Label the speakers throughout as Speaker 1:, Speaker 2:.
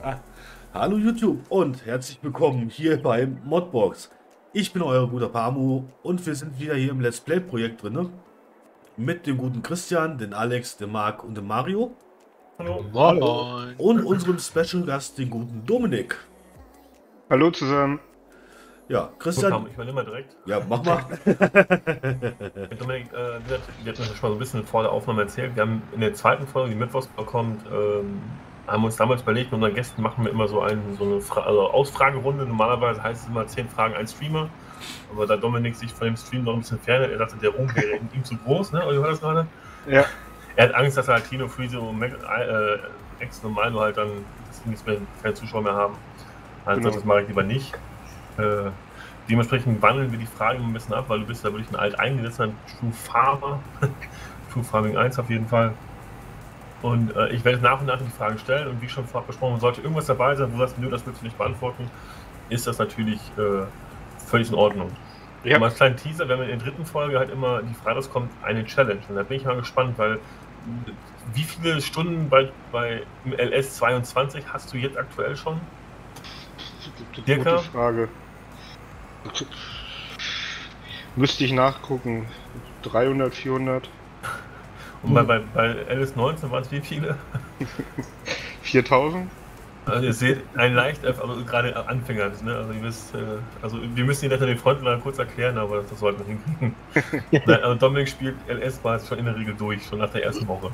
Speaker 1: Ah, hallo YouTube und herzlich willkommen hier bei Modbox. Ich bin euer guter Pamu und wir sind wieder hier im Let's Play Projekt drin. Mit dem guten Christian, den Alex, dem Marc und dem Mario.
Speaker 2: Hallo.
Speaker 1: Hallo. Und unserem Special Gast, den guten Dominik.
Speaker 3: Hallo zusammen.
Speaker 1: Ja, Christian.
Speaker 2: Ich übernehme mal direkt.
Speaker 1: Ja, mach mal.
Speaker 2: Dominik, äh, wir hatten schon mal so ein bisschen vor der Aufnahme erzählt. Wir haben in der zweiten Folge, die Mittwochs kommt, ähm, haben uns damals überlegt, mit unseren Gästen machen wir immer so, einen, so eine Fra also Ausfragerunde. Normalerweise heißt es immer 10 Fragen, ein Streamer. Aber da Dominik sich von dem Stream noch ein bisschen fernhält, er dachte, der Ruhm wäre ihm zu groß, ne? Oder war das gerade?
Speaker 3: Ja.
Speaker 2: Er hat Angst, dass er halt Tino Freeze und äh, Ex normal nur halt dann nichts mehr, keine Zuschauer mehr haben. Also genau. das mache ich lieber nicht. Äh, dementsprechend wandeln wir die Fragen ein bisschen ab, weil du bist ja wirklich ein alt eingesetzter True Farmer. True Farming 1 auf jeden Fall. Und äh, ich werde nach und nach die Fragen stellen und wie schon vorab besprochen, sollte irgendwas dabei sein, wo du sagst, nö, das willst du nicht beantworten, ist das natürlich äh, völlig in Ordnung. Ja. Mal als kleinen Teaser, wenn wir in der dritten Folge halt immer die Freitags kommt, eine Challenge. Und da bin ich mal gespannt, weil wie viele Stunden bei, bei LS 22 hast du jetzt aktuell schon?
Speaker 3: Circa? Gute Frage. Müsste ich nachgucken. 300, 400.
Speaker 2: Und bei, bei, bei LS19 waren es wie viele?
Speaker 3: 4000?
Speaker 2: Also ihr seht, ein leicht, also gerade Anfänger, ne? also ihr wisst, äh, also wir müssen die den Freunden mal kurz erklären, aber das, das sollten wir hinkriegen. Nein, also Dominik spielt LS war schon in der Regel durch, schon nach der ersten Woche.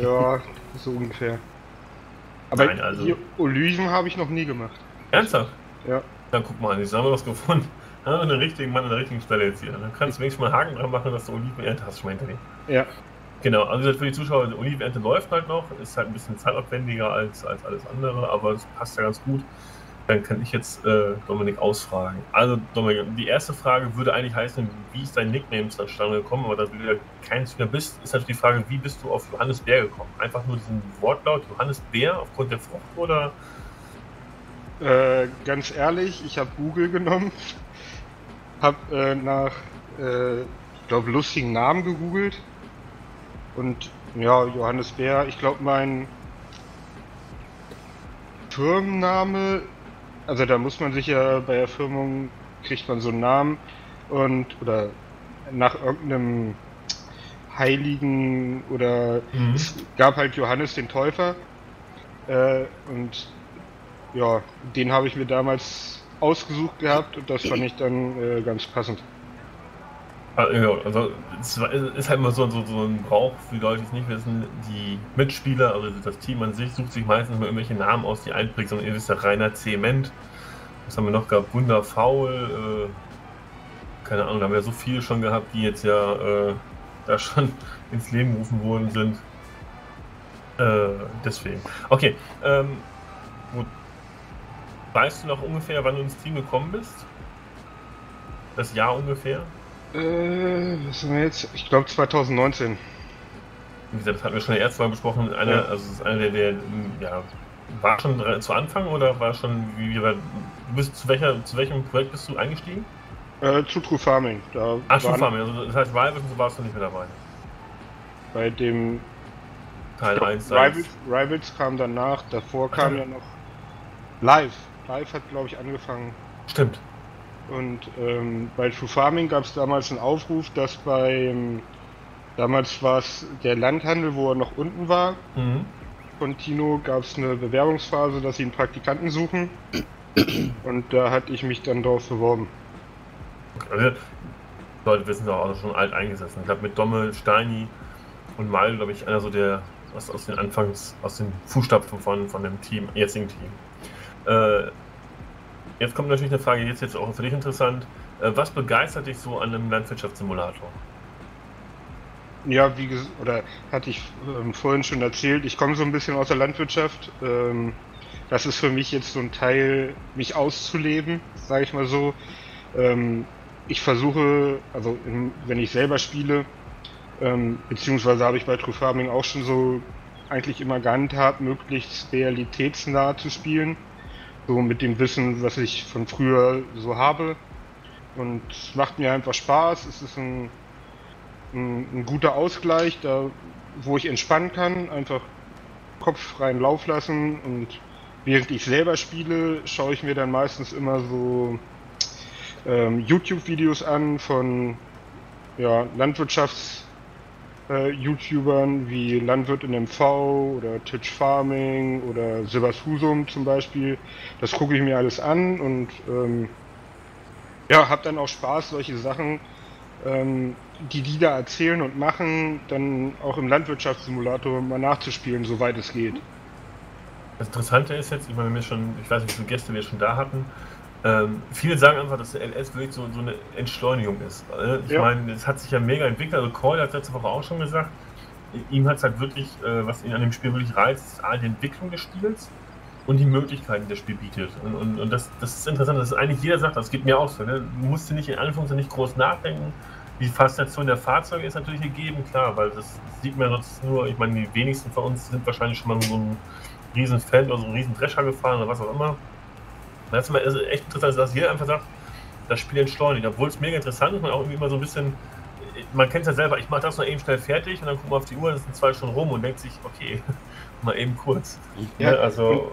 Speaker 3: Ja, so ungefähr. Aber Nein, also... Oliven habe ich noch nie gemacht.
Speaker 2: Ernsthaft?
Speaker 3: Ja.
Speaker 2: Dann guck mal, jetzt haben wir was gefunden. Ja, einen richtigen Mann an der richtigen Stelle jetzt hier. Dann kannst du wenigstens mal Haken dran machen, dass du Olivenernte hast schon mal hinter
Speaker 3: dir. Ja.
Speaker 2: Genau, also für die Zuschauer, die Olivenernte läuft halt noch, ist halt ein bisschen zeitaufwendiger als, als alles andere, aber es passt ja ganz gut. Dann kann ich jetzt äh, Dominik ausfragen. Also Dominik, die erste Frage würde eigentlich heißen, wie ist dein Nickname zustande gekommen, aber da du ja kein Streamer bist, ist natürlich die Frage, wie bist du auf Johannes Bär gekommen? Einfach nur diesen Wortlaut Johannes Bär aufgrund der Frucht oder?
Speaker 3: Äh, ganz ehrlich, ich habe Google genommen, habe äh, nach, äh, ich glaube, lustigen Namen gegoogelt und ja, Johannes Bär, ich glaube mein Firmenname, also da muss man sich ja bei Erfirmung kriegt man so einen Namen und oder nach irgendeinem Heiligen oder mhm. es gab halt Johannes den Täufer äh, und ja, den habe ich mir damals ausgesucht gehabt und das fand ich dann äh, ganz passend.
Speaker 2: Also, also es ist halt immer so, so, so ein Brauch, für Leute, die es nicht wissen, die Mitspieler, also das Team an sich, sucht sich meistens mal irgendwelche Namen aus, die einprägt, sondern ihr wisst ja, Rainer Zement, was haben wir noch gehabt, Wunder Faul, äh, keine Ahnung, da haben wir ja so viele schon gehabt, die jetzt ja äh, da schon ins Leben gerufen worden sind. Äh, deswegen. Okay, ähm, gut. Weißt du noch ungefähr, wann du ins Team gekommen bist? Das Jahr ungefähr?
Speaker 3: Äh, was sind wir jetzt? Ich glaube 2019.
Speaker 2: Wie gesagt, das hatten wir schon ersten Mal besprochen. Eine, ja. Also, es ist einer der, der, ja, war schon zu Anfang oder war schon, wie, wie war, du bist zu, welcher, zu welchem Projekt bist du eingestiegen?
Speaker 3: Äh, zu True Farming.
Speaker 2: Da Ach, True Farming, also das heißt Rivals und so warst du nicht mehr dabei.
Speaker 3: Bei dem
Speaker 2: Teil 1.
Speaker 3: Rivals, Rivals kam danach, davor kam ja noch Live. Live hat, glaube ich, angefangen.
Speaker 2: Stimmt.
Speaker 3: Und ähm, bei True Farming gab es damals einen Aufruf, dass beim, damals war es der Landhandel, wo er noch unten war, mhm. von Tino gab es eine Bewerbungsphase, dass sie einen Praktikanten suchen. Und da hatte ich mich dann drauf beworben.
Speaker 2: Also, Leute wissen doch auch schon alt eingesessen. Ich glaube mit Dommel, Steini und Mal, glaube ich, einer so der aus, aus den Anfangs, aus den Fußstapfen von, von dem Team, jetzigen Team. Äh, jetzt kommt natürlich eine Frage, jetzt jetzt auch für dich interessant. Äh, was begeistert dich so an einem Landwirtschaftssimulator?
Speaker 3: Ja, wie oder hatte ich ähm, vorhin schon erzählt, ich komme so ein bisschen aus der Landwirtschaft. Ähm, das ist für mich jetzt so ein Teil, mich auszuleben, sage ich mal so. Ähm, ich versuche, also in, wenn ich selber spiele, ähm, beziehungsweise habe ich bei True Farming auch schon so eigentlich immer gehandhabt, möglichst realitätsnah zu spielen. So mit dem Wissen, was ich von früher so habe. Und es macht mir einfach Spaß. Es ist ein, ein, ein guter Ausgleich, da wo ich entspannen kann, einfach Kopf freien Lauf lassen und während ich selber spiele, schaue ich mir dann meistens immer so ähm, YouTube-Videos an von ja, Landwirtschafts- äh, YouTubern wie Landwirt in MV oder Titch Farming oder Silvers Husum zum Beispiel. Das gucke ich mir alles an und ähm, ja, habe dann auch Spaß, solche Sachen, ähm, die die da erzählen und machen, dann auch im Landwirtschaftssimulator mal nachzuspielen, soweit es geht.
Speaker 2: Das Interessante ist jetzt, ich meine, wir schon, ich weiß nicht, wie viele Gäste wir schon da hatten, ähm, viele sagen einfach, dass der LS wirklich so, so eine Entschleunigung ist. Äh, ich ja. meine, es hat sich ja mega entwickelt. Also Cole hat letzte Woche auch schon gesagt, ihm hat es halt wirklich, äh, was ihn an dem Spiel wirklich reizt, ist A, die Entwicklung des Spiels und die Möglichkeiten, die das Spiel bietet. Und, und, und das, das ist interessant, dass eigentlich jeder sagt, das geht mir auch so. Ne? Du musst nicht in Anführungszeichen nicht groß nachdenken. Die Faszination der Fahrzeuge ist natürlich gegeben, klar, weil das sieht man sonst nur, ich meine, die wenigsten von uns sind wahrscheinlich schon mal so ein riesen Fan oder so einen riesen Drescher gefahren oder was auch immer. Das ist echt interessant, dass jeder einfach sagt, das Spiel entschleunigt, obwohl es mega interessant ist, man auch irgendwie immer so ein bisschen, man kennt es ja selber, ich mache das noch eben schnell fertig und dann guckt man auf die Uhr, das sind zwei Stunden rum und denkt sich, okay, mal eben kurz. Ja. Ne, also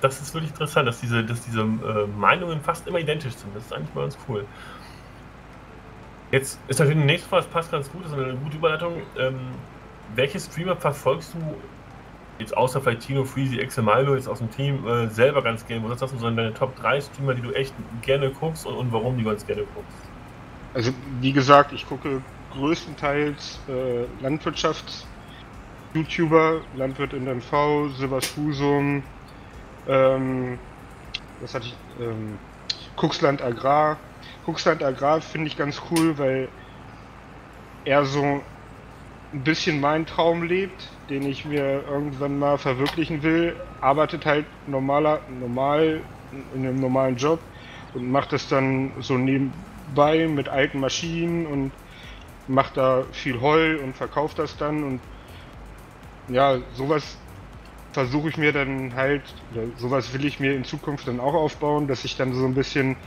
Speaker 2: das ist wirklich interessant, dass diese, dass diese äh, Meinungen fast immer identisch sind. Das ist eigentlich mal ganz cool. Jetzt ist natürlich die nächste Frage, das passt ganz gut, das ist eine gute Überleitung. Ähm, welche Streamer verfolgst du jetzt außer vielleicht Tino, Freezy, Excel Milo jetzt aus dem Team äh, selber ganz gerne, wo sagst du, so deine Top 3 Streamer, die du echt gerne guckst und, und warum die ganz gerne guckst?
Speaker 3: Also, wie gesagt, ich gucke größtenteils äh, Landwirtschafts-YouTuber, Landwirt in MV, Silberfusum, ähm, was hatte ich, ähm, Kuxland Agrar. Kuxland Agrar finde ich ganz cool, weil er so ein bisschen meinen Traum lebt, den ich mir irgendwann mal verwirklichen will, arbeitet halt normaler, normal in einem normalen Job und macht das dann so nebenbei mit alten Maschinen und macht da viel Heu und verkauft das dann und ja, sowas versuche ich mir dann halt, sowas will ich mir in Zukunft dann auch aufbauen, dass ich dann so ein bisschen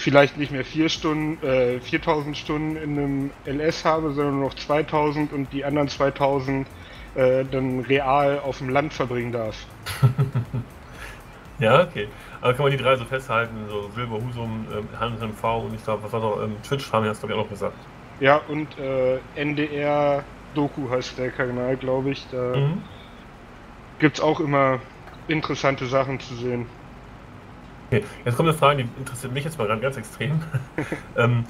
Speaker 3: vielleicht nicht mehr vier Stunden, äh, 4000 Stunden in einem LS habe, sondern nur noch 2000 und die anderen 2000 äh, dann real auf dem Land verbringen darf.
Speaker 2: ja, okay. Aber kann man die drei so festhalten, so Silber, Husum, äh, Hans MV und ich glaube, was war noch, ähm, Twitch haben hast du ja auch noch gesagt.
Speaker 3: Ja, und äh, NDR Doku heißt der Kanal, glaube ich. Da mhm. gibt es auch immer interessante Sachen zu sehen.
Speaker 2: Okay, jetzt kommt eine Frage, die interessiert mich jetzt mal ganz extrem. ähm,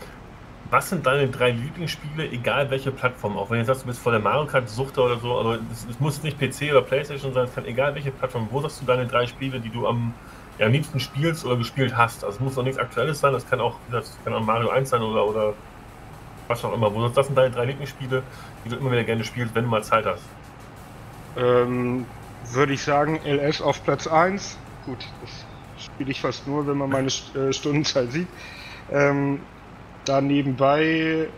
Speaker 2: was sind deine drei Lieblingsspiele, egal welche Plattform? Auch wenn du sagst, du bist vor der Mario Kart Suchter oder so, aber es, es, muss nicht PC oder Playstation sein, es kann egal welche Plattform. Wo sagst du deine drei Spiele, die du am, ja, am liebsten spielst oder gespielt hast? Also es muss auch nichts Aktuelles sein, das kann auch, das kann auch Mario 1 sein oder, oder was auch immer. Wo sagst, das sind deine drei Lieblingsspiele, die du immer wieder gerne spielst, wenn du mal Zeit hast?
Speaker 3: Ähm, würde ich sagen, LS auf Platz 1. Gut, das spiele ich fast nur, wenn man meine äh, Stundenzahl sieht. Ähm, da nebenbei,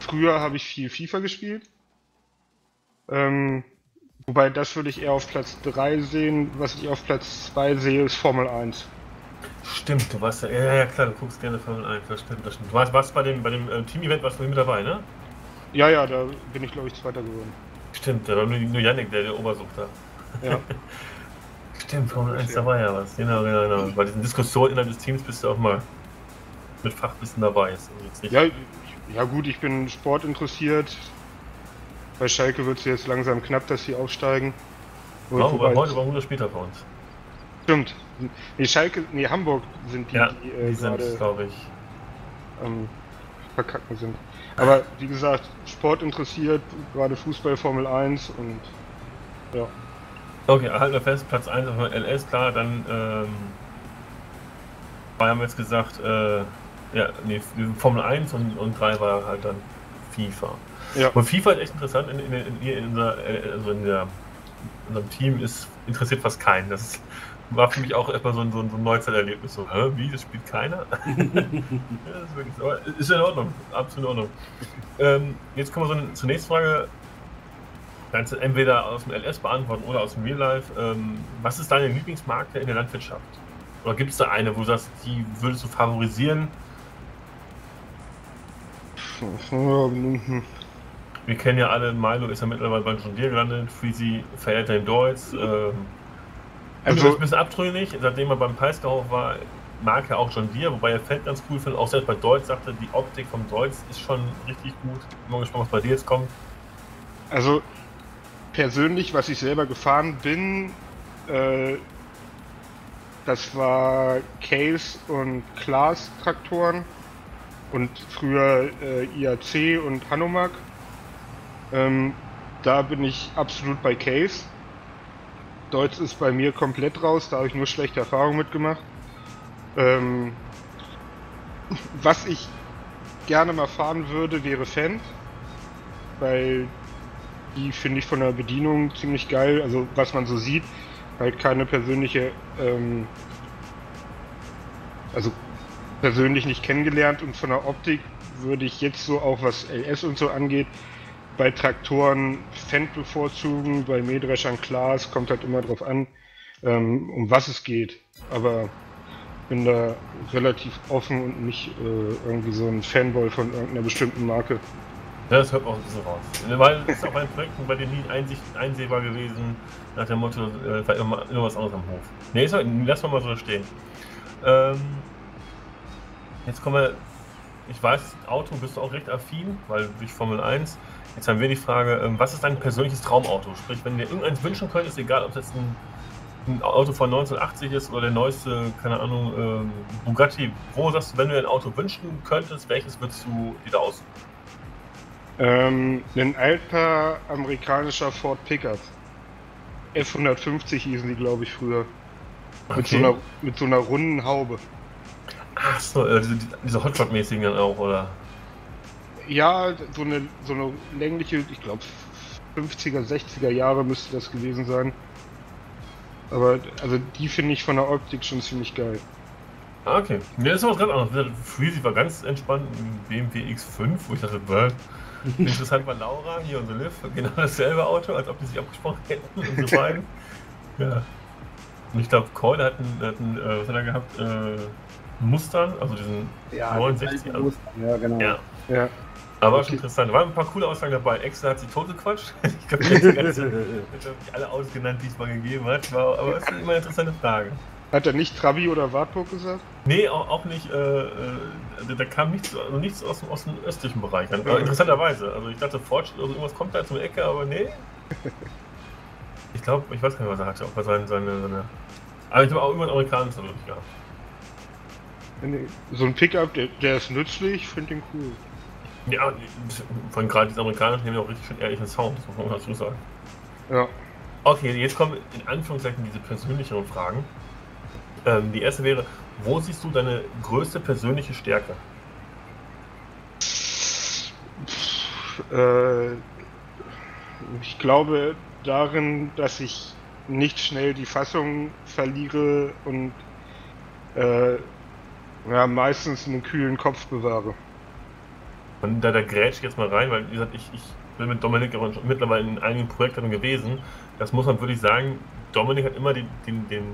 Speaker 3: früher habe ich viel FIFA gespielt. Ähm, wobei das würde ich eher auf Platz 3 sehen. Was ich auf Platz 2 sehe, ist Formel 1.
Speaker 2: Stimmt, du warst ja, ja, ja klar, du guckst gerne Formel 1, das stimmt, das stimmt. Du warst, warst bei dem, bei dem äh, Team-Event warst du mit dabei, ne?
Speaker 3: Ja, ja, da bin ich glaube ich Zweiter geworden.
Speaker 2: Stimmt, da war nur, nur Yannick, der der Obersuchter. Ja. Stimmt, Formel 1, da war ja was. Genau, genau, genau. Bei diesen Diskussionen innerhalb des Teams bist du auch mal mit Fachwissen dabei. Ist
Speaker 3: also ja, ja, gut, ich bin sportinteressiert. Bei Schalke wird es jetzt langsam knapp, dass sie aufsteigen.
Speaker 2: Wow, wobei heute war 100 später für uns.
Speaker 3: Stimmt. Nee, Schalke, nee, Hamburg sind die,
Speaker 2: ja, die, äh, die sind, glaube ich.
Speaker 3: Ähm, verkacken sind. Aber wie gesagt, Sport interessiert, gerade Fußball, Formel 1 und ja.
Speaker 2: Okay, halten wir fest, Platz 1 auf LS, klar, dann ähm, haben wir jetzt gesagt, äh, ja, nee, Formel 1 und, und 3 war halt dann FIFA. Ja. Und FIFA ist echt interessant, in, in, in, in, unser, also in, der, in unserem Team ist interessiert fast keinen. Das war für mich auch erstmal so ein, so ein, so ein Neuzeiterlebnis. So, hä, wie, das spielt keiner? ja, ist, wirklich so. ist in Ordnung, absolut in Ordnung. Ähm, jetzt kommen wir so zur nächsten Frage. Kannst du entweder aus dem LS beantworten oder aus dem Real Life. Ähm, was ist deine Lieblingsmarke in der Landwirtschaft? Oder gibt es da eine, wo du sagst, die würdest du favorisieren? wir kennen ja alle, Milo ist ja mittlerweile bei John Deere gelandet, Freezy verehrt den Deutz. Ähm, also, ist ein bisschen abtrünnig, seitdem er beim Preiskauf war, mag er auch John Deere, wobei er Feld ganz cool findet. Auch selbst bei Deutz sagte, die Optik vom Deutz ist schon richtig gut. Bin mal gespannt, was bei dir jetzt kommt.
Speaker 3: Also persönlich, was ich selber gefahren bin, äh, das war Case und Klaas Traktoren und früher äh, IAC und Hanomag. Ähm, da bin ich absolut bei Case. Deutsch ist bei mir komplett raus, da habe ich nur schlechte Erfahrungen mitgemacht. Ähm, was ich gerne mal fahren würde, wäre Fendt, weil die finde ich von der Bedienung ziemlich geil. Also was man so sieht, halt keine persönliche, ähm, also persönlich nicht kennengelernt und von der Optik würde ich jetzt so auch was LS und so angeht, bei Traktoren Fendt bevorzugen, bei Mähdreschern klar, es kommt halt immer drauf an, ähm, um was es geht. Aber bin da relativ offen und nicht äh, irgendwie so ein Fanboy von irgendeiner bestimmten Marke.
Speaker 2: Ja, das hört auch ein bisschen raus. Weil es ist auch ein Projekt bei dir nie einsehbar gewesen, nach dem Motto, äh, vielleicht immer, immer was anderes am Hof. Nee, ist, lass mal so stehen. Ähm, jetzt kommen wir, ich weiß, Auto bist du auch recht affin, weil durch Formel 1. Jetzt haben wir die Frage, ähm, was ist dein persönliches Traumauto? Sprich, wenn dir irgendeins wünschen könntest, egal ob jetzt ein, ein, Auto von 1980 ist oder der neueste, keine Ahnung, ähm, Bugatti Pro, sagst du, wenn du dir ein Auto wünschen könntest, welches würdest du dir da aussuchen?
Speaker 3: Ähm, ein alter amerikanischer Ford Pickup. F150 hießen die, glaube ich, früher. Okay. Mit, so einer, mit so einer runden Haube.
Speaker 2: Ach so, äh, diese, diese Hotshot-mäßigen dann auch, oder?
Speaker 3: Ja, so eine, so eine längliche, ich glaube 50er, 60er Jahre müsste das gewesen sein. Aber also die finde ich von der Optik schon ziemlich geil.
Speaker 2: Ah, okay. Mir ist was ganz anderes. Freezy war ganz entspannt im BMW X5, wo ich dachte. interessant war Laura, hier unsere Liv, genau dasselbe Auto, als ob die sich abgesprochen hätten, unsere beiden. ja. Und ich glaube, Cole hat einen, hat einen äh, was hat er gehabt? Äh, Mustern, also diesen
Speaker 4: ja, 69. Also, ja, genau. Ja.
Speaker 2: ja. Aber okay. schon interessant. Da waren ein paar coole Aussagen dabei. Extra hat sich totgequatscht. ich glaube, die ganze, ich alle ausgenannt, die es mal gegeben hat. War, aber es ist immer eine interessante Frage.
Speaker 3: Hat er nicht Trabi oder Wartburg gesagt?
Speaker 2: Nee, auch, auch nicht. Äh, äh, da kam nichts, also nichts aus, aus dem östlichen Bereich an. Ja. Interessanterweise. Also ich dachte, Fortschritt oder irgendwas kommt da zum Ecke, aber nee. Ich glaube, ich weiß gar nicht, was er hatte. Ob er seine. seine, seine aber ich habe auch irgendwas Amerikanisches wirklich gehabt.
Speaker 3: So ein Pickup, der, der ist nützlich, finde den cool.
Speaker 2: Ja, von gerade diese Amerikaner nehmen ja auch richtig schön ehrlichen Sound, das muss man dazu sagen.
Speaker 3: Ja.
Speaker 2: Okay, jetzt kommen in Anführungszeichen diese persönlicheren Fragen. Ähm, die erste wäre, wo siehst du deine größte persönliche Stärke?
Speaker 3: Äh, ich glaube darin, dass ich nicht schnell die Fassung verliere und äh, ja, meistens einen kühlen Kopf bewahre.
Speaker 2: Und da, da grätsch ich jetzt mal rein, weil wie gesagt, ich, ich bin mit Dominik mittlerweile in einigen Projekten gewesen. Das muss man wirklich sagen, Dominik hat immer den, den, den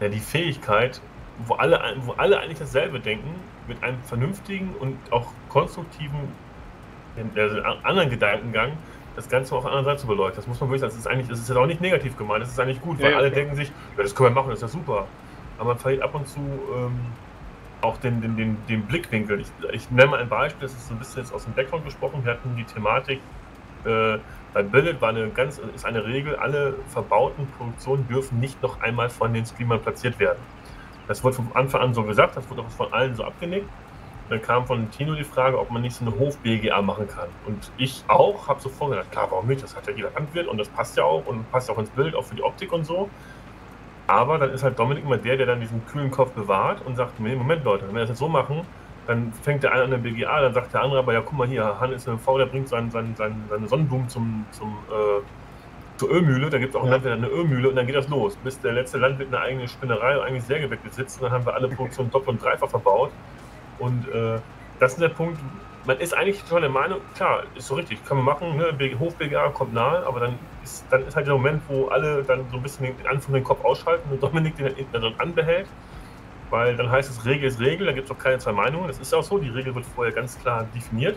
Speaker 2: ja, die Fähigkeit, wo alle, wo alle eigentlich dasselbe denken, mit einem vernünftigen und auch konstruktiven also anderen Gedankengang das Ganze auf der anderen Seite zu beleuchten. Das muss man wirklich sagen. Das ist eigentlich, das ist jetzt auch nicht negativ gemeint, das ist eigentlich gut, weil ja, alle klar. denken sich, ja, das können wir machen, das ist ja super. Aber man verliert ab und zu ähm, auch den, den, den, den Blickwinkel. Ich, ich, nenne mal ein Beispiel, das ist so ein bisschen jetzt aus dem Background gesprochen. Wir hatten die Thematik, äh, bei Billet war eine ganz, ist eine Regel, alle verbauten Produktionen dürfen nicht noch einmal von den Streamern platziert werden. Das wurde von Anfang an so gesagt, das wurde auch von allen so abgenickt. Dann kam von Tino die Frage, ob man nicht so eine Hof-BGA machen kann. Und ich auch, habe sofort gedacht, klar, warum nicht? Das hat ja jeder Landwirt und das passt ja auch und passt auch ins Bild, auch für die Optik und so. Aber dann ist halt Dominik immer der, der dann diesen kühlen Kopf bewahrt und sagt, nee, Moment Leute, wenn wir das jetzt so machen, dann fängt der eine an der BGA, dann sagt der andere aber, ja guck mal hier, Han ist ein V, der bringt seinen, seinen, seinen, seine Sonnenblumen zum, zum, äh, zur Ölmühle, da gibt es auch ja. eine Ölmühle und dann geht das los, bis der letzte Landwirt eine eigene Spinnerei, eigentlich Sägewerk besitzt und dann haben wir alle Produktionen doppelt und dreifach verbaut. Und äh, das ist der Punkt, man ist eigentlich schon der Meinung, klar, ist so richtig, kann man machen, ne? Hof-BGA kommt nahe, aber dann ist, dann ist halt der Moment, wo alle dann so ein bisschen den Anfang den Kopf ausschalten und Dominik den dann anbehält, weil dann heißt es, Regel ist Regel, da gibt es auch keine zwei Meinungen, das ist auch so, die Regel wird vorher ganz klar definiert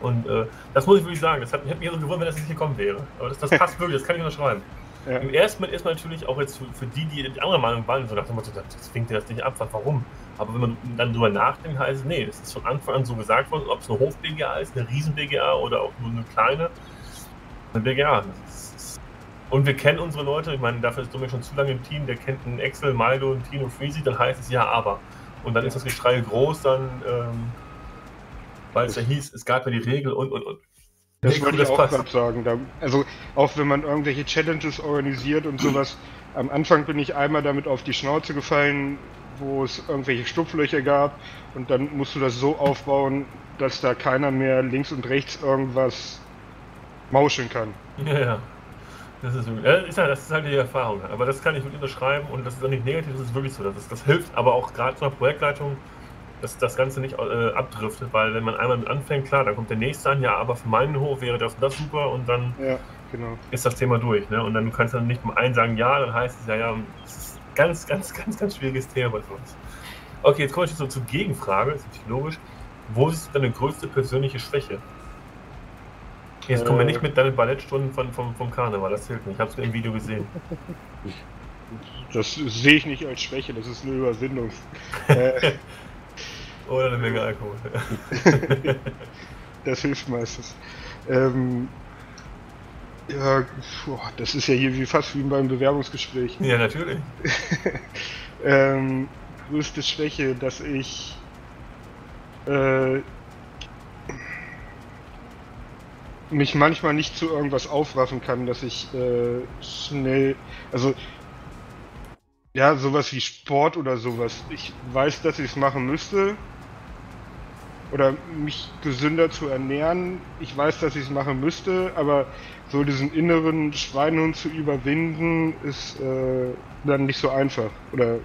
Speaker 2: Und äh, das muss ich wirklich sagen, das hat, hätte mich so gewundert, wenn das nicht gekommen wäre. Aber das, das passt wirklich, das kann ich unterschreiben. Ja. Im ersten Mal ist man natürlich auch jetzt für, für die, die die andere Meinung waren, so dem Motto, das winkt dir das nicht ab, warum? Aber wenn man dann drüber nachdenkt, heißt es, nee, das ist von Anfang an so gesagt worden, ob es eine Hof-BGA ist, eine Riesen-BGA oder auch nur eine kleine, eine BGA. Und wir kennen unsere Leute, ich meine, dafür ist Dominik schon zu lange im Team, der kennt einen Excel, Maldo, einen Tino Freezy, dann heißt es ja, aber. Und dann ist das Geschrei groß, dann, ähm, weil es ja hieß, es gab ja die Regel und, und, und.
Speaker 3: Das wollte ich auch gerade sagen. Da, also auch wenn man irgendwelche Challenges organisiert und sowas, am Anfang bin ich einmal damit auf die Schnauze gefallen, wo es irgendwelche Stupflöcher gab und dann musst du das so aufbauen, dass da keiner mehr links und rechts irgendwas mauscheln kann.
Speaker 2: Ja, ja. Das ist, ja, ist ja, das ist halt die Erfahrung. Aber das kann ich mit unterschreiben und das ist auch nicht negativ, das ist wirklich so. Das, ist, das hilft aber auch gerade zu einer Projektleitung, dass das Ganze nicht äh, abdriftet, weil wenn man einmal mit anfängt, klar, dann kommt der nächste an, ja, aber für meinen Hof wäre das und das super und dann
Speaker 3: ja, genau.
Speaker 2: ist das Thema durch. Ne? Und dann du kannst dann nicht mal einen sagen, ja, dann heißt es ja, ja, das ist ein ganz, ganz, ganz, ganz schwieriges Thema bei uns. Okay, jetzt komme ich so zur Gegenfrage, das ist natürlich logisch. Wo ist deine größte persönliche Schwäche? Jetzt kommen wir nicht mit deinen Ballettstunden von, vom, vom Karneval, das hilft nicht. Ich habe es im Video gesehen.
Speaker 3: Das sehe ich nicht als Schwäche, das ist eine Überwindung.
Speaker 2: Oder eine Menge Alkohol.
Speaker 3: das hilft meistens. Ähm, ja, boah, das ist ja hier wie fast wie beim Bewerbungsgespräch.
Speaker 2: Ja, natürlich.
Speaker 3: ähm, größte Schwäche, dass ich äh, mich manchmal nicht zu irgendwas aufraffen kann, dass ich äh, schnell, also ja, sowas wie Sport oder sowas. Ich weiß, dass ich es machen müsste. Oder mich gesünder zu ernähren. Ich weiß, dass ich es machen müsste, aber so diesen inneren Schweinhund zu überwinden, ist äh, dann nicht so einfach. Oder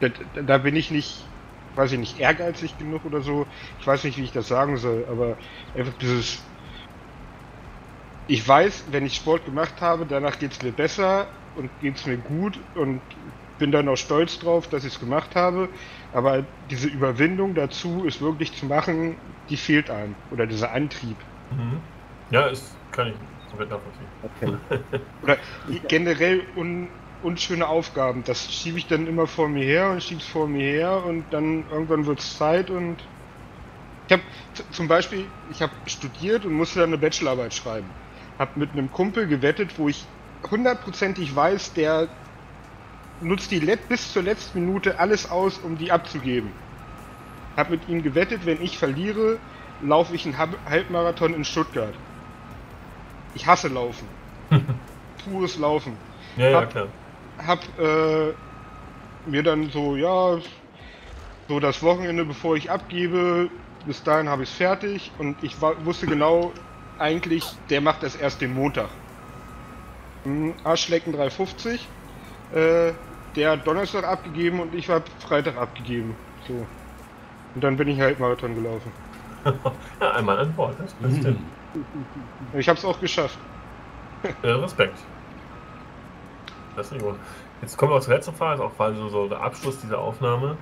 Speaker 3: da, da bin ich nicht, weiß ich nicht, ehrgeizig genug oder so. Ich weiß nicht, wie ich das sagen soll, aber einfach dieses ich weiß, wenn ich Sport gemacht habe, danach geht es mir besser und geht es mir gut und bin dann auch stolz drauf, dass ich es gemacht habe. Aber diese Überwindung dazu, es wirklich zu machen, die fehlt einem. Oder dieser Antrieb.
Speaker 2: Mhm. Ja, das kann ich komplett nachvollziehen.
Speaker 3: Okay. Oder generell un, unschöne Aufgaben. Das schiebe ich dann immer vor mir her und schiebe es vor mir her und dann irgendwann wird es Zeit und ich habe zum Beispiel, ich habe studiert und musste dann eine Bachelorarbeit schreiben habe mit einem Kumpel gewettet, wo ich hundertprozentig weiß, der nutzt die Let bis zur letzten Minute alles aus, um die abzugeben. Hab mit ihm gewettet, wenn ich verliere, laufe ich einen Halbmarathon in Stuttgart. Ich hasse Laufen. Pures Laufen.
Speaker 2: Ja, hab, ja, klar.
Speaker 3: Hab äh, mir dann so, ja, so das Wochenende, bevor ich abgebe, bis dahin habe ich es fertig und ich war, wusste genau, eigentlich, der macht das erst den Montag. Hm, Arschlecken 350. Äh, der hat Donnerstag abgegeben und ich habe Freitag abgegeben. So. Und dann bin ich halt Marathon gelaufen.
Speaker 2: ja, einmal an Bord, das mhm.
Speaker 3: Ich habe es auch geschafft.
Speaker 2: ja, Respekt. Das ist Jetzt kommen wir auch zur letzten Frage, auch quasi so, so der Abschluss dieser Aufnahme.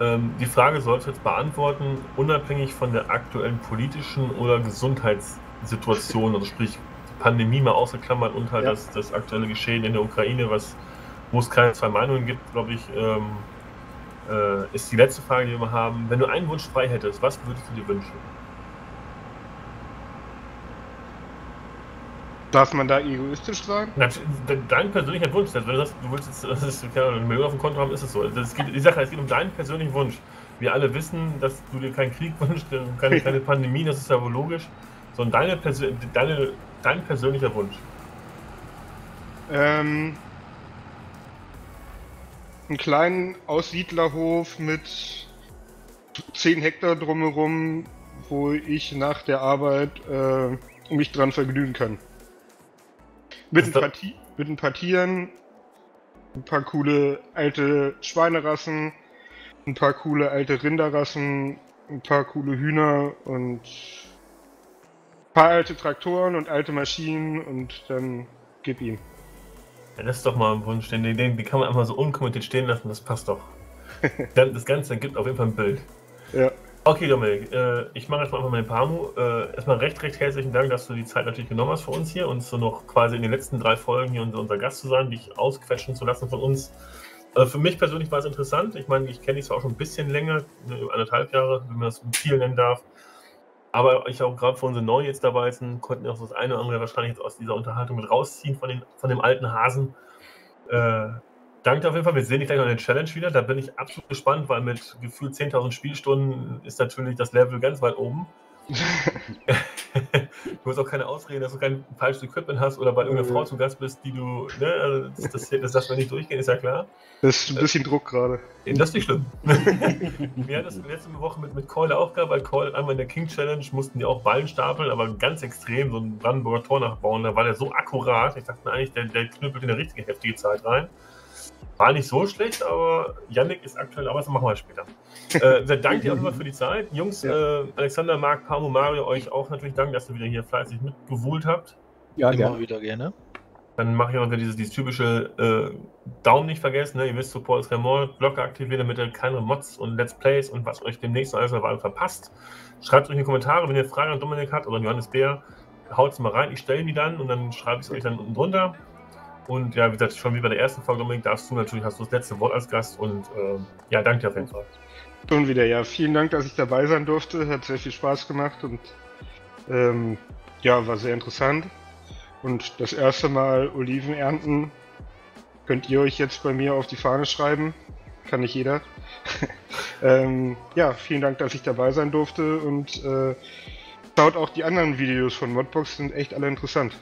Speaker 2: Ähm, die Frage sollst du jetzt beantworten, unabhängig von der aktuellen politischen oder Gesundheits- Situation, also sprich Pandemie mal ausgeklammert und halt ja. das, das aktuelle Geschehen in der Ukraine, was, wo es keine zwei Meinungen gibt, glaube ich, ähm, äh, ist die letzte Frage, die wir haben. Wenn du einen Wunsch frei hättest, was würdest du dir wünschen?
Speaker 3: Darf man da egoistisch sagen?
Speaker 2: dein persönlicher Wunsch. Also wenn du sagst, du willst jetzt das ist, keine Ahnung, Million auf dem Konto haben, ist es so. Das geht, die Sache, es geht um deinen persönlichen Wunsch. Wir alle wissen, dass du dir keinen Krieg wünschst, keine, keine Pandemie, das ist ja wohl logisch sondern deine Persön deine, dein persönlicher Wunsch.
Speaker 3: Ähm, einen kleinen Aussiedlerhof mit 10 Hektar drumherum, wo ich nach der Arbeit äh, mich dran vergnügen kann. Mit ein, paar mit ein paar Tieren, ein paar coole alte Schweinerassen, ein paar coole alte Rinderrassen, ein paar coole Hühner und paar alte Traktoren und alte Maschinen und dann gib ihm.
Speaker 2: Ja, das ist doch mal ein Wunsch, den, den, den kann man einfach so unkommentiert stehen lassen, das passt doch. das Ganze gibt auf jeden Fall ein Bild.
Speaker 3: Ja.
Speaker 2: Okay, Dominik, äh, ich mache jetzt mal einfach meinen Pamu. Äh, erstmal recht, recht herzlichen Dank, dass du die Zeit natürlich genommen hast für uns hier und so noch quasi in den letzten drei Folgen hier unser, unser Gast zu sein, dich ausquetschen zu lassen von uns. Äh, für mich persönlich war es interessant. Ich meine, ich kenne dich zwar auch schon ein bisschen länger, ne, anderthalb Jahre, wenn man das viel nennen darf. Aber ich auch gerade für unsere Neuen jetzt dabei sind, konnten auch das eine oder andere wahrscheinlich jetzt aus dieser Unterhaltung mit rausziehen von, den, von dem alten Hasen. Äh, danke auf jeden Fall. Wir sehen dich gleich noch in der Challenge wieder. Da bin ich absolut gespannt, weil mit gefühlt 10.000 Spielstunden ist natürlich das Level ganz weit oben. du hast auch keine Ausrede, dass du kein falsches Equipment hast oder bei irgendeiner Frau zu Gast bist, die du. Ne, also das, das, das darf man nicht durchgehen, ist ja klar.
Speaker 3: Das ist ein bisschen Druck gerade.
Speaker 2: Das ist nicht schlimm. Wir hatten das letzte Woche mit, mit Keule auch gehabt, weil Keule einmal in der King Challenge mussten die auch Ballen stapeln, aber ganz extrem, so ein Brandenburger Tor nachbauen. Da war der so akkurat. Ich dachte mir eigentlich, der, der knüppelt in eine richtige heftige Zeit rein. War nicht so schlecht, aber Yannick ist aktuell, aber das machen wir später. äh, danke dir auch immer für die Zeit. Jungs, ja. äh, Alexander, Marc, Pamo, Mario, euch auch natürlich danke, dass ihr wieder hier fleißig mitgewohlt habt.
Speaker 4: Ja, immer gerne. wieder gerne.
Speaker 2: Dann mache ich auch wieder dieses, dieses typische äh, Daumen nicht vergessen. Ne? Ihr wisst, Support ist Remort, Glocke aktivieren, damit ihr keine Mods und Let's Plays und was euch demnächst alles verpasst. Schreibt euch in die Kommentare, wenn ihr Fragen an Dominik habt oder an Johannes Bär. Haut es mal rein, ich stelle die dann und dann schreibe ich es euch dann unten drunter. Und ja, wie gesagt, schon wie bei der ersten Folge, Dominik, darfst du natürlich, hast du das letzte Wort als Gast und äh, ja, danke dir auf jeden Fall.
Speaker 3: Schon wieder, ja. Vielen Dank, dass ich dabei sein durfte. Hat sehr viel Spaß gemacht und ähm, ja, war sehr interessant. Und das erste Mal Oliven ernten könnt ihr euch jetzt bei mir auf die Fahne schreiben. Kann nicht jeder. ähm, ja, vielen Dank, dass ich dabei sein durfte und äh, schaut auch die anderen Videos von Modbox, sind echt alle interessant.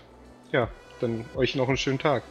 Speaker 3: Ja, dann euch noch einen schönen Tag.